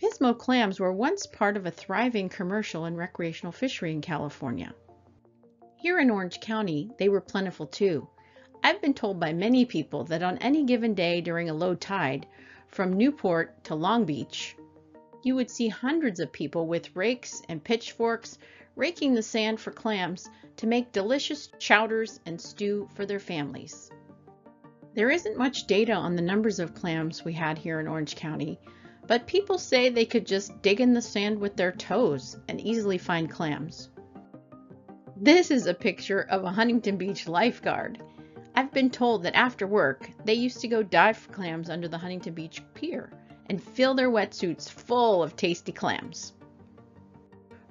Pismo clams were once part of a thriving commercial and recreational fishery in California. Here in Orange County, they were plentiful too. I've been told by many people that on any given day during a low tide, from Newport to Long Beach, you would see hundreds of people with rakes and pitchforks raking the sand for clams to make delicious chowders and stew for their families. There isn't much data on the numbers of clams we had here in Orange County, but people say they could just dig in the sand with their toes and easily find clams. This is a picture of a Huntington Beach lifeguard. I've been told that after work, they used to go dive for clams under the Huntington Beach Pier and fill their wetsuits full of tasty clams.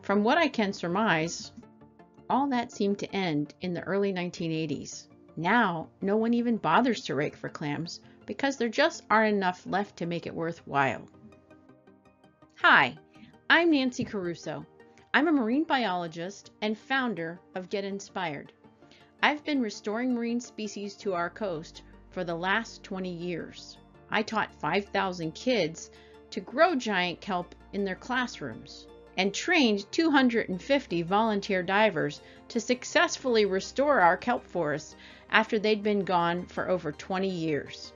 From what I can surmise, all that seemed to end in the early 1980s. Now, no one even bothers to rake for clams because there just aren't enough left to make it worthwhile. Hi, I'm Nancy Caruso. I'm a marine biologist and founder of Get Inspired. I've been restoring marine species to our coast for the last 20 years. I taught 5,000 kids to grow giant kelp in their classrooms and trained 250 volunteer divers to successfully restore our kelp forests after they'd been gone for over 20 years.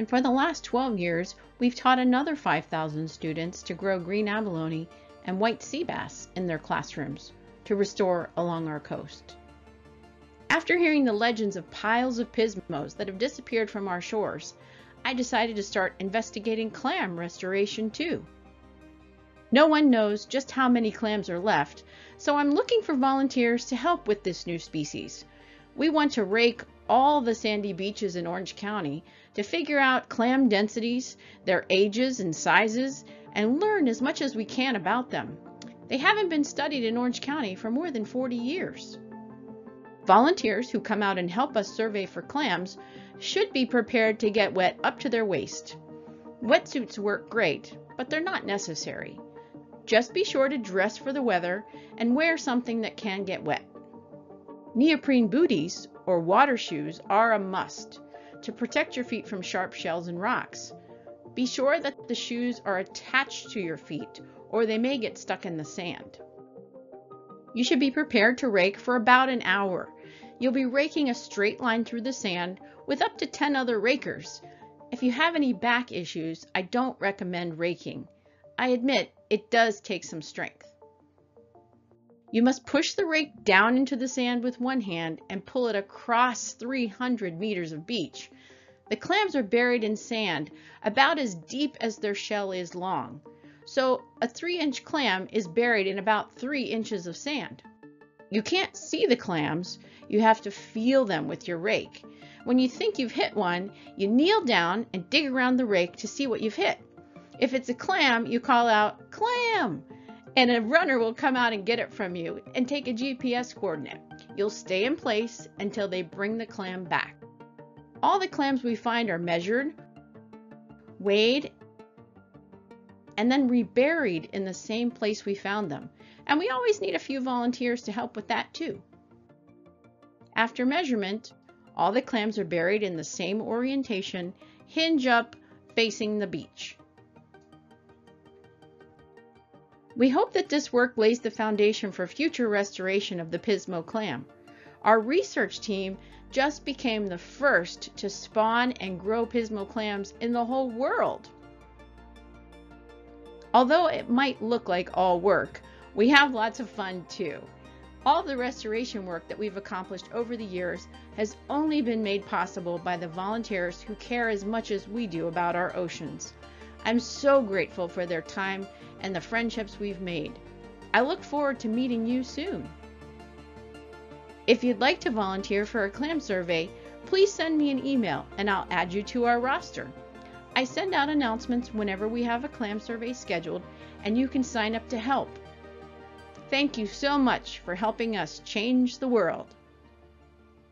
And for the last 12 years, we've taught another 5,000 students to grow green abalone and white sea bass in their classrooms to restore along our coast. After hearing the legends of piles of pismos that have disappeared from our shores, I decided to start investigating clam restoration too. No one knows just how many clams are left, so I'm looking for volunteers to help with this new species. We want to rake all the sandy beaches in Orange County to figure out clam densities, their ages and sizes, and learn as much as we can about them. They haven't been studied in Orange County for more than 40 years. Volunteers who come out and help us survey for clams should be prepared to get wet up to their waist. Wetsuits work great, but they're not necessary. Just be sure to dress for the weather and wear something that can get wet. Neoprene booties or water shoes are a must to protect your feet from sharp shells and rocks. Be sure that the shoes are attached to your feet or they may get stuck in the sand. You should be prepared to rake for about an hour. You'll be raking a straight line through the sand with up to 10 other rakers. If you have any back issues, I don't recommend raking. I admit it does take some strength. You must push the rake down into the sand with one hand and pull it across 300 meters of beach. The clams are buried in sand about as deep as their shell is long. So a 3 inch clam is buried in about 3 inches of sand. You can't see the clams, you have to feel them with your rake. When you think you've hit one, you kneel down and dig around the rake to see what you've hit. If it's a clam, you call out, clam! And a runner will come out and get it from you and take a GPS coordinate. You'll stay in place until they bring the clam back. All the clams we find are measured, weighed, and then reburied in the same place we found them. And we always need a few volunteers to help with that too. After measurement, all the clams are buried in the same orientation, hinge up, facing the beach. We hope that this work lays the foundation for future restoration of the Pismo clam. Our research team just became the first to spawn and grow Pismo clams in the whole world. Although it might look like all work, we have lots of fun too. All the restoration work that we've accomplished over the years has only been made possible by the volunteers who care as much as we do about our oceans. I'm so grateful for their time and the friendships we've made. I look forward to meeting you soon. If you'd like to volunteer for a clam survey, please send me an email and I'll add you to our roster. I send out announcements whenever we have a clam survey scheduled, and you can sign up to help. Thank you so much for helping us change the world.